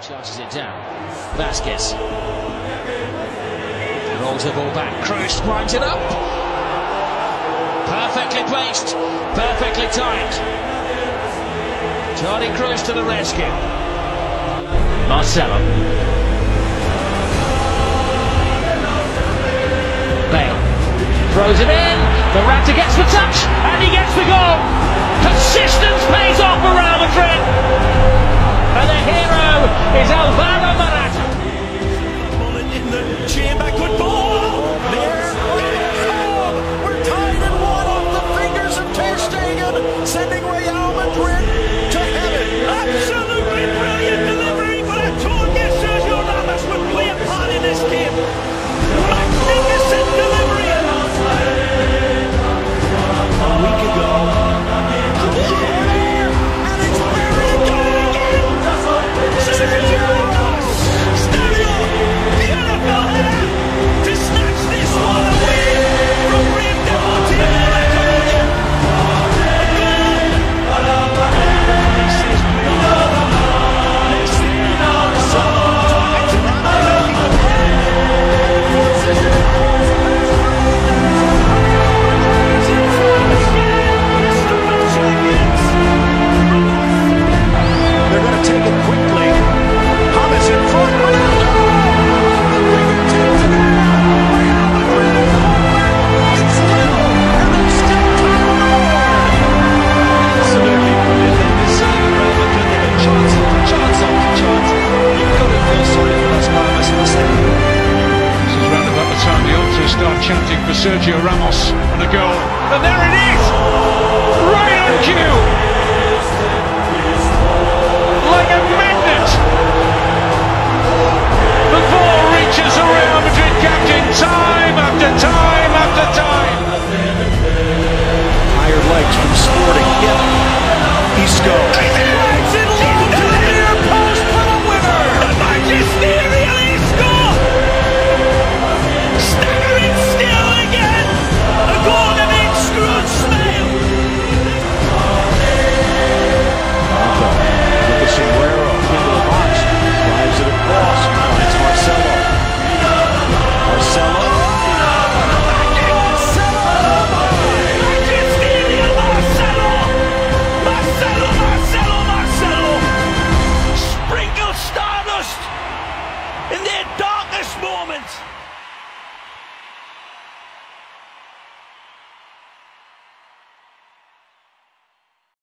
Charges it down. Vasquez. Rolls the ball back. Kroos winds it up. Perfectly placed. Perfectly timed. Charlie Kroos to the rescue. Marcelo. Bale. Throws it in. Morata gets the touch. And he gets the goal. Persistence pays off Around. Richie in back. Good chanting for Sergio Ramos and a goal. And there it is! Right on cue!